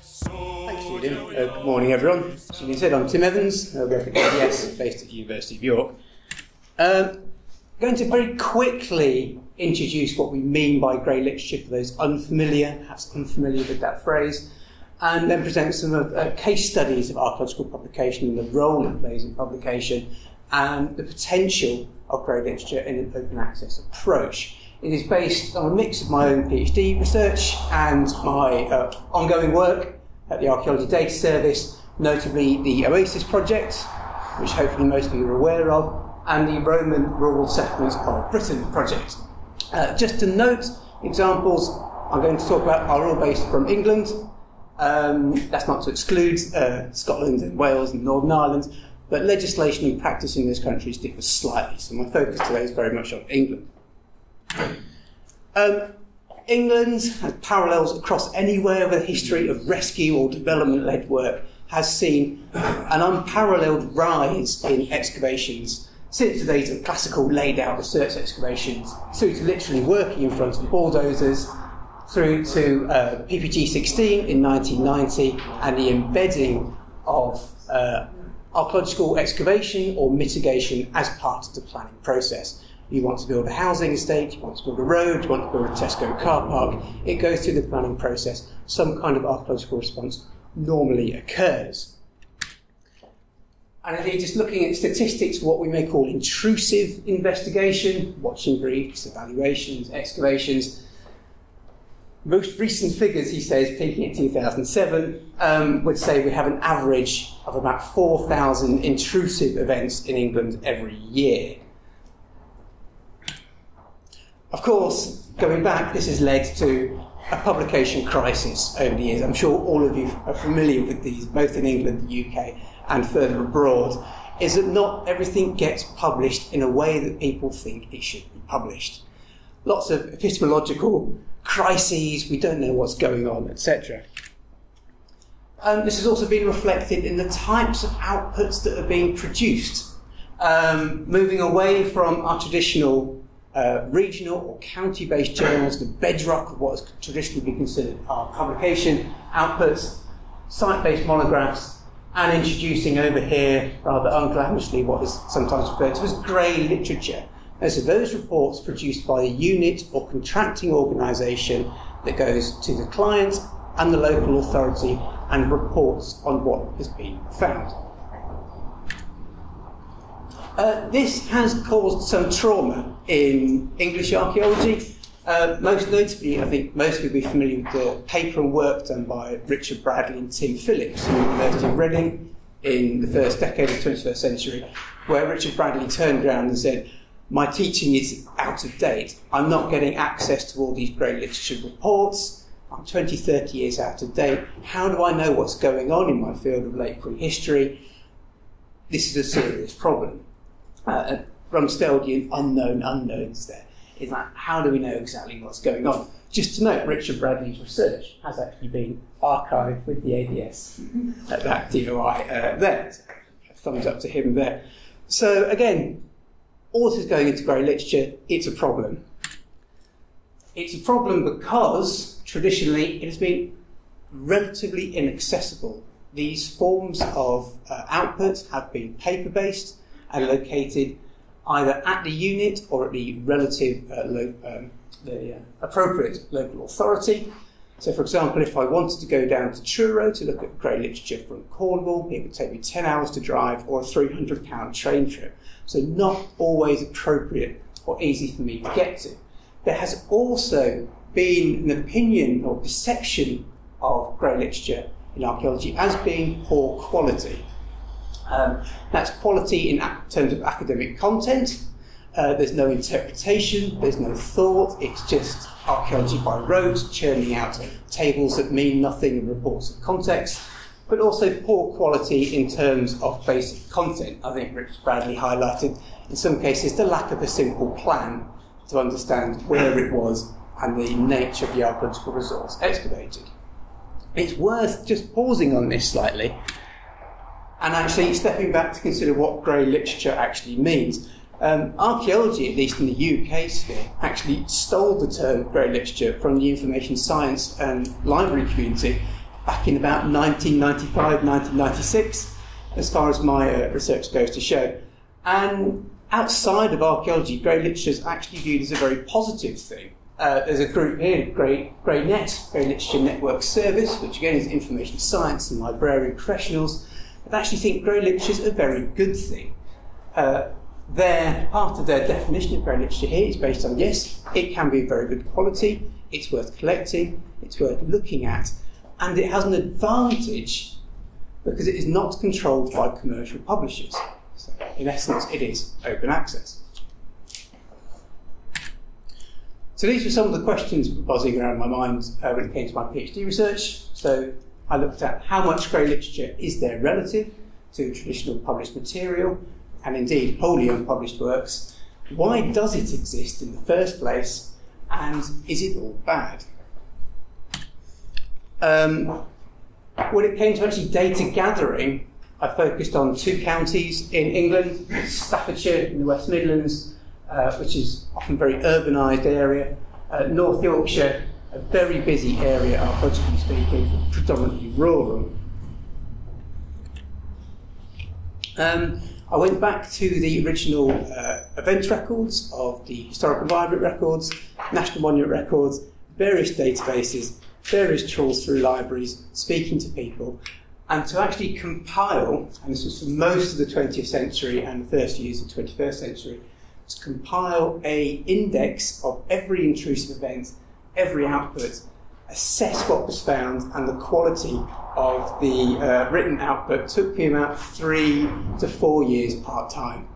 Thanks, Julian. Uh, good morning, everyone. As you said, I'm Tim Evans, work at ADS, based at the University of York. Um, going to very quickly introduce what we mean by grey literature for those unfamiliar, perhaps unfamiliar with that phrase, and then present some of, uh, case studies of archaeological publication and the role it plays in publication and the potential of grey literature in an open access approach. It is based on a mix of my own PhD research and my uh, ongoing work at the Archaeology Data Service, notably the OASIS project, which hopefully most of you are aware of, and the Roman Rural Settlements of Britain project. Uh, just to note, examples I'm going to talk about are all based from England. Um, that's not to exclude uh, Scotland and Wales and Northern Ireland, but legislation and practice in those countries differ slightly. So my focus today is very much on England. Um, England has parallels across anywhere with a history of rescue or development led work, has seen an unparalleled rise in excavations since the days of classical laid out research excavations, through to literally working in front of bulldozers, through to uh, PPG 16 in 1990, and the embedding of uh, archaeological excavation or mitigation as part of the planning process. You want to build a housing estate, you want to build a road, you want to build a Tesco car park, it goes through the planning process. Some kind of archaeological response normally occurs. And indeed, just looking at statistics, what we may call intrusive investigation, watching briefs, evaluations, excavations. Most recent figures, he says, peaking at 2007, um, would say we have an average of about 4,000 intrusive events in England every year. Of course, going back, this has led to a publication crisis over the years. I'm sure all of you are familiar with these, both in England, the UK, and further abroad. Is that not everything gets published in a way that people think it should be published? Lots of epistemological crises, we don't know what's going on, etc. Um, this has also been reflected in the types of outputs that are being produced, um, moving away from our traditional uh, regional or county based journals, the bedrock of what has traditionally been considered our publication outputs, site based monographs, and introducing over here, rather unglamorously, what is sometimes referred to as grey literature. And so those reports produced by a unit or contracting organisation that goes to the client and the local authority and reports on what has been found. Uh, this has caused some trauma in English archaeology. Uh, most notably, I think most you will be familiar with the paper and work done by Richard Bradley and Tim Phillips from the University of Reading in the first decade of the 21st century, where Richard Bradley turned around and said, My teaching is out of date. I'm not getting access to all these great literature reports. I'm 20, 30 years out of date. How do I know what's going on in my field of late prehistory? This is a serious problem uh, Rumsfeldian unknown unknowns there. Is that how do we know exactly what's going on? Just to note, Richard Bradley's research has actually been archived with the ADS at that DOI uh, there. Thumbs up to him there. So again, is going into grey literature, it's a problem. It's a problem because traditionally it has been relatively inaccessible. These forms of uh, output have been paper based and located either at the unit or at the relative, uh, lo- um, the uh, appropriate local authority. So, for example, if I wanted to go down to Truro to look at grey literature from Cornwall, it would take me 10 hours to drive or a £300 train trip. So, not always appropriate or easy for me to get to. There has also been an opinion or perception of grey literature in archaeology as being poor quality. Um, that's quality in terms of academic content. Uh, there's no interpretation, there's no thought, it's just archaeology by rote, churning out tables that mean nothing and reports of context, but also poor quality in terms of basic content. I think Rich Bradley highlighted, in some cases, the lack of a simple plan to understand where it was and the nature of the archaeological resource excavated. It's worth just pausing on this slightly and actually stepping back to consider what grey literature actually means. Um, archaeology, at least in the UK sphere, actually stole the term grey literature from the information science and library community back in about 1995, 1996, as far as my uh, research goes to show. And outside of archaeology, grey literature is actually viewed as a very positive thing. Uh, there's a group here, Grey, GreyNet, Grey Literature Network Service, which again is information science and librarian professionals, that actually think grey literature is a very good thing. Uh, their, part of their definition of grey literature here is based on yes, it can be very good quality, it's worth collecting, it's worth looking at, and it has an advantage because it is not controlled by commercial publishers. So in essence, it is open access. So these were some of the questions buzzing around my mind uh, when it came to my PhD research. So I looked at how much grey literature is there relative to traditional published material, and indeed wholly unpublished works. Why does it exist in the first place, and is it all bad? Um, when it came to actually data gathering, I focused on two counties in England, Staffordshire in the West Midlands, uh, which is often a very urbanised area, uh, North Yorkshire, a very busy area, archaeologically speaking, predominantly rural. Um, I went back to the original uh, records of the Historical Environment records, National Monument records, various databases, various trawls through libraries, speaking to people, and to actually compile, and this was for most of the 20th century and the first years of the 21st century, to compile a index of every intrusive event, every output, assess what was found, and the quality of the uh, written output took me about three to four years part time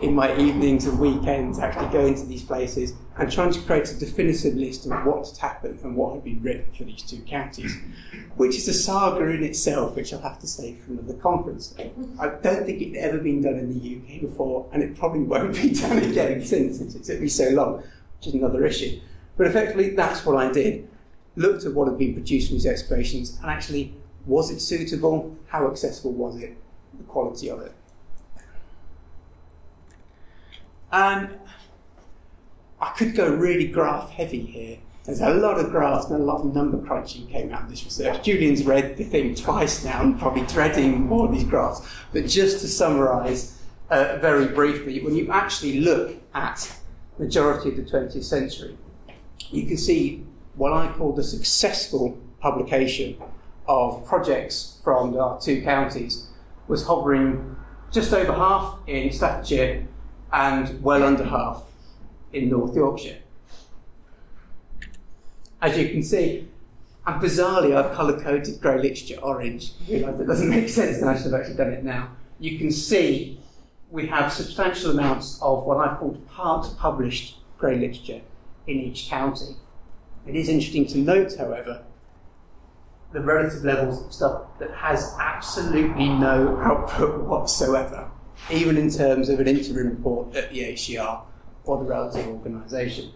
in my evenings and weekends, actually going to these places and trying to create a definitive list of what had happened and what had been written for these two counties, which is a saga in itself, which I'll have to say from another conference. I don't think it ever been done in the UK before, and it probably won't be done again since it took me so long, which is another issue. But effectively, that's what I did. Looked at what had been produced from these excavations, and actually, was it suitable? How accessible was it? The quality of it. And I could go really graph heavy here. There's a lot of graphs and a lot of number crunching came out of this research. Julian's read the thing twice now and probably dreading more of these graphs. But just to summarise uh, very briefly, when you actually look at the majority of the 20th century, you can see what I call the successful publication of projects from our two counties was hovering just over half in Staffordshire and well under half in North Yorkshire. As you can see, and bizarrely, I've colour coded grey literature orange. It doesn't make sense, and I should have actually done it now. You can see we have substantial amounts of what I've called part published grey literature in each county. It is interesting to note, however, the relative levels of stuff that has absolutely no output whatsoever even in terms of an interim report at the HER or the relative organisation.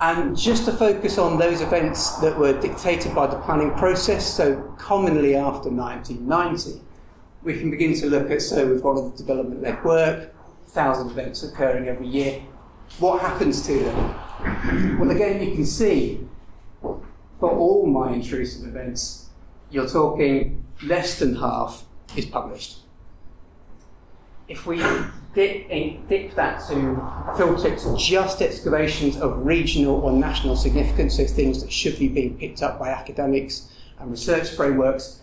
And just to focus on those events that were dictated by the planning process, so commonly after 1990, we can begin to look at, so we've got all the development led work, thousand events occurring every year. What happens to them? Well, again, you can see for all my intrusive events, you're talking less than half is published. If we dip, dip that to filter to just excavations of regional or national significance, so things that should be being picked up by academics and research frameworks,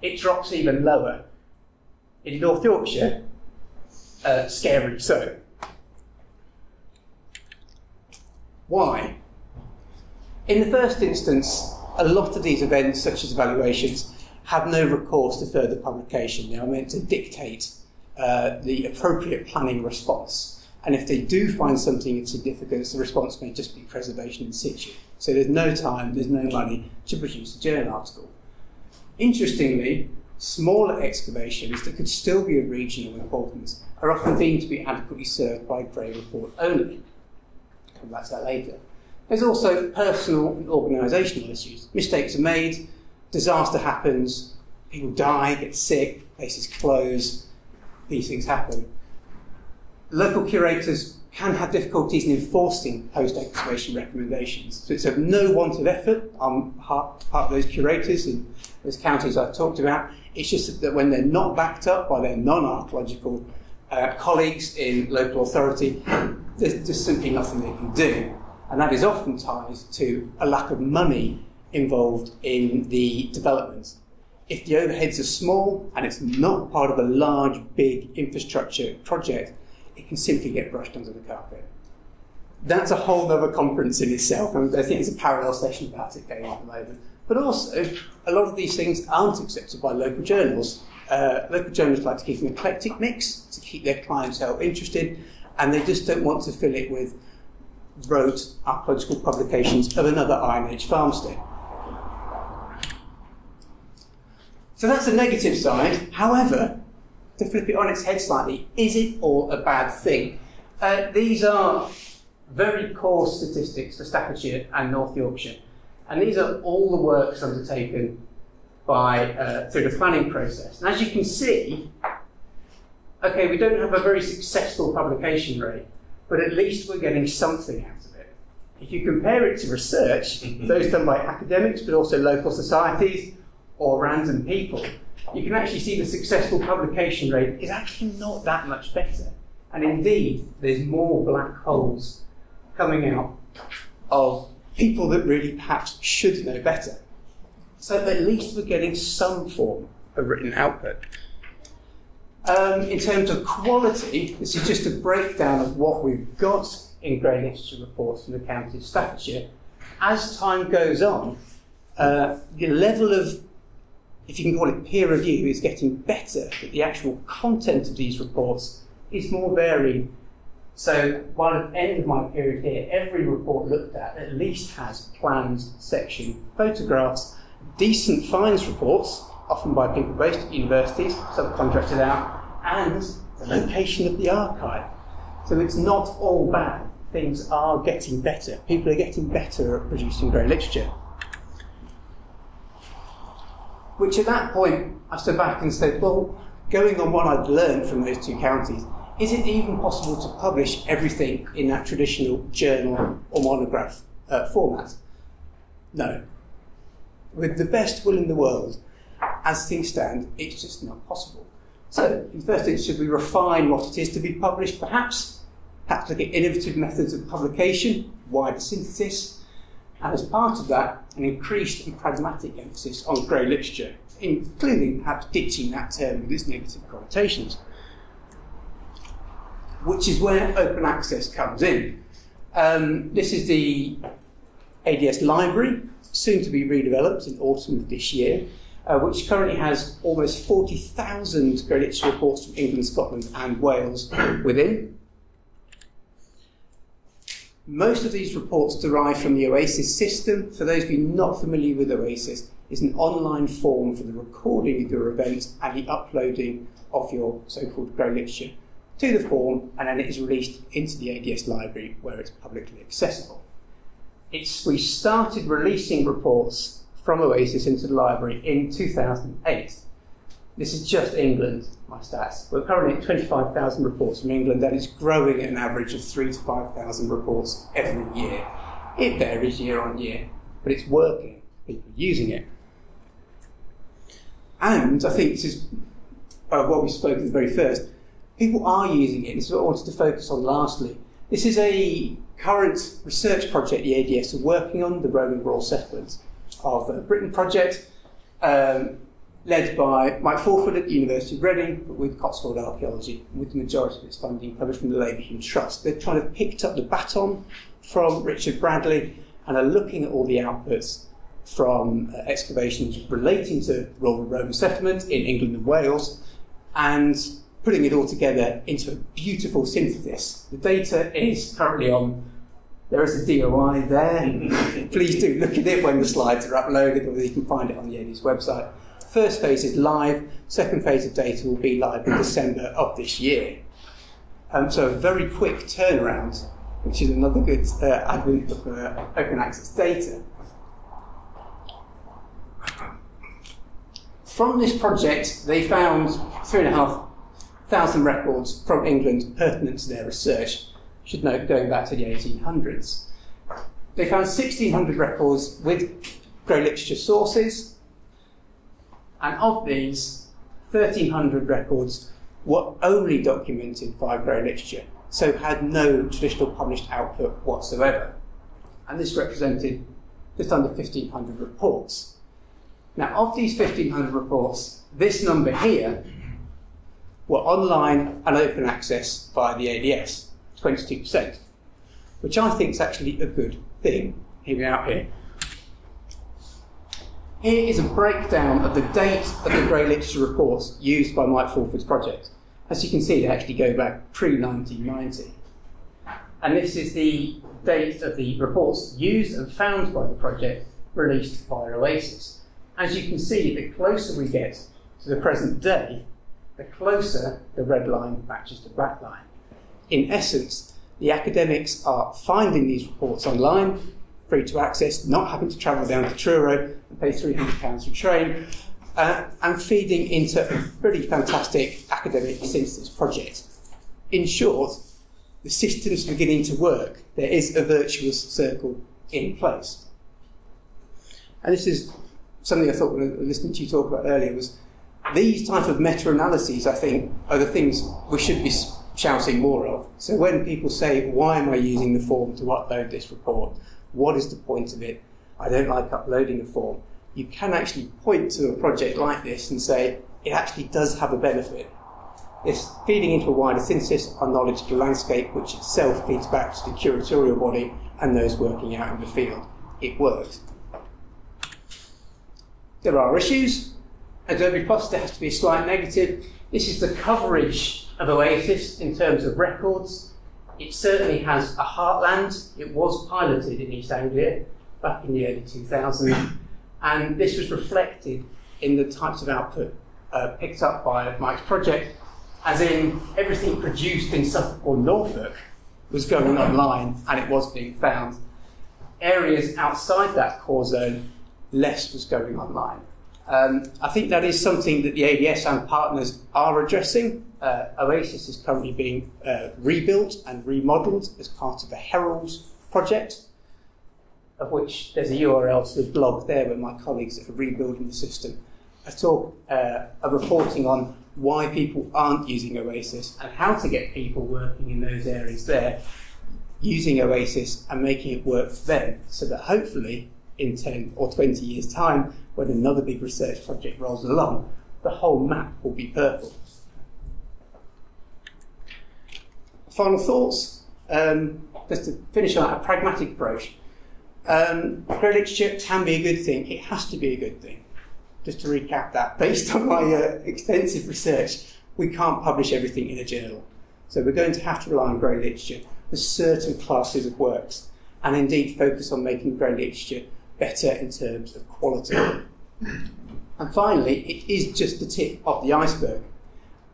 it drops even lower. In North Yorkshire, uh, scary so. Why? In the first instance, a lot of these events, such as evaluations, have no recourse to further publication. They are meant to dictate uh, the appropriate planning response. And if they do find something of significance, the response may just be preservation in situ. So there's no time, there's no money to produce a journal article. Interestingly, smaller excavations that could still be of regional importance are often deemed to be adequately served by grey report only. Back to that later. There's also personal and organisational issues. Mistakes are made, disaster happens, people die, get sick, places close, these things happen. Local curators can have difficulties in enforcing post-excavation recommendations. So it's of no want of effort on part, part of those curators in those counties I've talked about. It's just that when they're not backed up by their non-archaeological uh, colleagues in local authority, there's just simply nothing they can do. And that is often tied to a lack of money involved in the development. If the overheads are small and it's not part of a large, big infrastructure project, it can simply get brushed under the carpet. That's a whole other conference in itself, and I think there's a parallel session about it going on at the moment. But also, a lot of these things aren't accepted by local journals. Uh, local journals like to keep an eclectic mix to keep their clientele interested, and they just don't want to fill it with rote archaeological publications of another Iron Age farmstead. So that's the negative side. However, to flip it on its head slightly, is it all a bad thing? Uh, these are very coarse statistics for Staffordshire and North Yorkshire. And these are all the works undertaken by, uh, through the planning process. And as you can see, okay, we don't have a very successful publication rate, but at least we're getting something out of it. If you compare it to research, those done by academics, but also local societies or random people, you can actually see the successful publication rate is actually not that much better. And indeed, there's more black holes coming out of people that really perhaps should know better. So at least we're getting some form of written output. Um, in terms of quality, this is just a breakdown of what we've got in grey literature reports from the County of Staffordshire. As time goes on, uh, the level of, if you can call it peer review, is getting better, but the actual content of these reports is more varied so while at the end of my period here, every report looked at at least has plans, section, photographs, decent finds reports, often by people based at universities, subcontracted out, and the location of the archive. So it's not all bad. Things are getting better. People are getting better at producing grey literature. Which at that point, I stood back and said, well, going on what I'd learned from those two counties, is it even possible to publish everything in that traditional journal or monograph uh, format? No. With the best will in the world, as things stand, it's just not possible. So, in the first instance, should we refine what it is to be published, perhaps? Perhaps look at innovative methods of publication, wider synthesis, and as part of that, an increased and pragmatic emphasis on grey literature, including perhaps ditching that term with its negative connotations which is where open access comes in. Um, this is the ADS library, soon to be redeveloped in autumn of this year, uh, which currently has almost 40,000 credits reports from England, Scotland, and Wales within. Most of these reports derive from the OASIS system. For those of you not familiar with OASIS, it's an online form for the recording of your events and the uploading of your so-called grey literature to the form, and then it is released into the ADS library where it's publicly accessible. It's, we started releasing reports from OASIS into the library in 2008. This is just England, my stats. We're currently at 25,000 reports from England, and it's growing at an average of 3 to 5,000 reports every year. It varies year on year, but it's working. People are using it. And I think this is uh, what we spoke at the very first people are using it. This is what I wanted to focus on lastly. This is a current research project the ADS are working on, the Roman Rural Settlements of the Britain project, um, led by Mike Fulford at the University of Reading, but with Cotswold Archaeology, with the majority of its funding coming from the Leverhulme Trust. They've kind of picked up the baton from Richard Bradley and are looking at all the outputs from uh, excavations relating to rural Roman settlement in England and Wales and putting it all together into a beautiful synthesis. The data is currently on, there is a DOI there. Please do look at it when the slides are uploaded, or you can find it on the ADS website. First phase is live, second phase of data will be live in December of this year. Um, so a very quick turnaround, which is another good uh, advent of uh, open access data. from this project, they found three and a half thousand records from England pertinent to their research. Should note going back to the 1800s. They found 1,600 records with Grey literature sources, and of these, 1,300 records were only documented via Grey literature, so had no traditional published output whatsoever. And this represented just under 1,500 reports. Now, of these 1,500 reports, this number here were online and open access via the ADS, 22%, which I think is actually a good thing. Me out here. Here is a breakdown of the date of the Grey Literature reports used by Mike Fulford's project. As you can see, they actually go back pre 1990. And this is the date of the reports used and found by the project released by Oasis. As you can see, the closer we get to the present day, the closer the red line matches the black line. In essence, the academics are finding these reports online, free to access, not having to travel down to Truro and pay £300 for train, uh, and feeding into a pretty fantastic academic synthesis project. In short, the system's beginning to work. There is a virtuous circle in place. And this is something I thought when I was listening to you talk about earlier was these type of meta-analyses, I think, are the things we should be shouting more of. So when people say, why am I using the form to upload this report? What is the point of it? I don't like uploading a form. You can actually point to a project like this and say, it actually does have a benefit. It's feeding into a wider synthesis on knowledge of the landscape, which itself feeds back to the curatorial body and those working out in the field. It works. There are issues. Adobe Poster has to be a slight negative. This is the coverage of Oasis in terms of records. It certainly has a heartland. It was piloted in East Anglia back in the early 2000s, and this was reflected in the types of output uh, picked up by Mike's project, as in everything produced in Suffolk or Norfolk was going online and it was being found. Areas outside that core zone, less was going online. Um, I think that is something that the ADS and partners are addressing. Uh, Oasis is currently being uh, rebuilt and remodeled as part of the Herald project, of which there's a URL to the blog there where my colleagues are rebuilding the system. A talk, uh, a reporting on why people aren't using Oasis and how to get people working in those areas there using Oasis and making it work for them so that hopefully in 10 or 20 years' time, when another big research project rolls along, the whole map will be purple. Final thoughts. Um, just to finish on a pragmatic approach. Um, literature can be a good thing. It has to be a good thing. Just to recap that, based on my uh, extensive research, we can't publish everything in a journal. So we're going to have to rely on grey literature for certain classes of works, and indeed focus on making grey literature better in terms of quality. and finally, it is just the tip of the iceberg.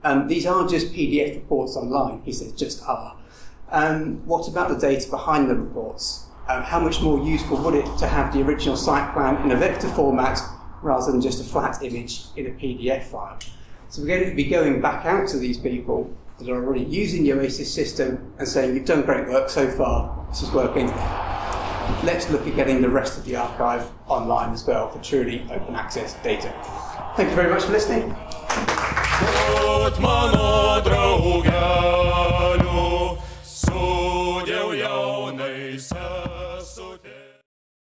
Um, these are just PDF reports online, he says, just are. Um, what about the data behind the reports? Um, how much more useful would it to have the original site plan in a vector format rather than just a flat image in a PDF file? So we're going to be going back out to these people that are already using the Oasis system and saying, you've done great work so far, this is working let's look at getting the rest of the archive online as well for truly open access data. Thank you very much for listening.